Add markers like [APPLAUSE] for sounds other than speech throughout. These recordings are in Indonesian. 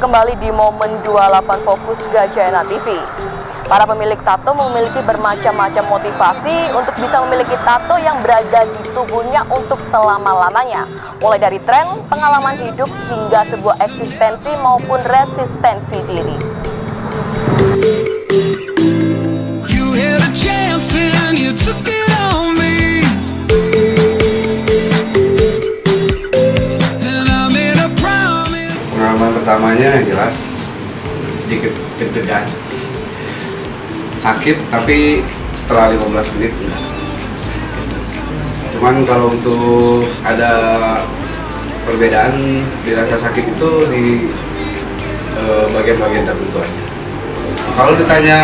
kembali di momen 28 Fokus Gajayana TV. Para pemilik tato memiliki bermacam-macam motivasi untuk bisa memiliki tato yang berada di tubuhnya untuk selama-lamanya. Mulai dari tren, pengalaman hidup, hingga sebuah eksistensi maupun resistensi diri. Pengalaman pertamanya jelas sedikit deg-degan. Sakit tapi setelah 15 menit enggak. Cuman kalau untuk ada perbedaan dirasa sakit itu di eh, bagian-bagian uh, tertentu aja. Kalau ditanya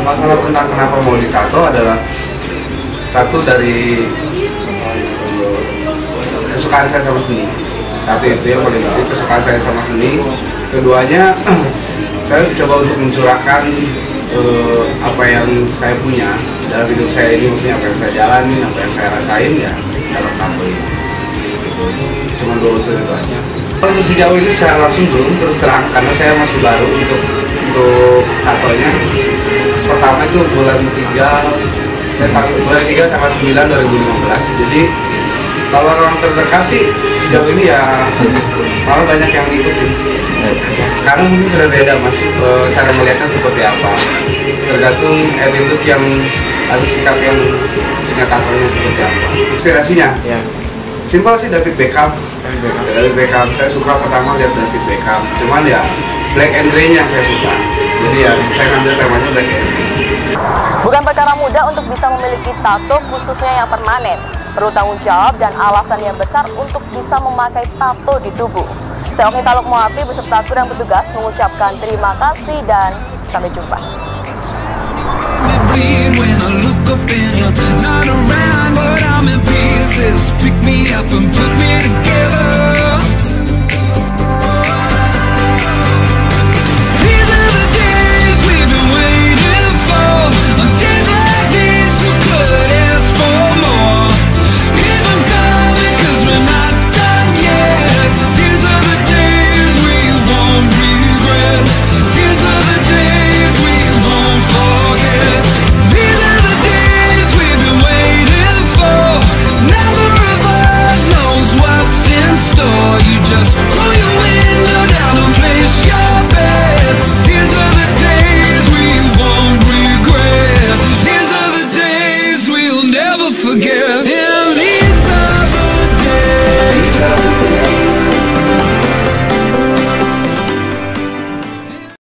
masalah tentang kenapa mau ditato adalah satu dari uh, kesukaan saya sama seni satu itu yang paling penting kesukaan saya sama seni. Keduanya [CLEARS THROAT] saya coba untuk mencurahkan uh, apa yang saya punya dalam hidup saya ini maksudnya apa yang saya jalani apa yang saya rasain ya dalam tato ini. Cuma dua unsur itu aja. Untuk sejauh ini saya langsung belum terus terang karena saya masih baru untuk untuk tatonya. Pertama itu bulan 3 dan tanggal bulan 3 tanggal 9 2015 jadi kalau orang terdekat sih sejauh ini ya malah banyak yang ngikutin. Karena mungkin sudah beda mas e, cara melihatnya seperti apa. Tergantung attitude yang atau sikap yang punya tatonya seperti apa. Inspirasinya? Ya. Simpel sih David Beckham. David Beckham. Saya suka pertama lihat David Beckham. Cuman ya black and grey yang saya suka. Jadi ya saya ngambil temanya black and grey. Bukan perkara mudah untuk bisa memiliki tato khususnya yang permanen perlu tanggung jawab dan alasan yang besar untuk bisa memakai tato di tubuh saya Oki Taluk Muafi beserta kru yang bertugas mengucapkan terima kasih dan sampai jumpa.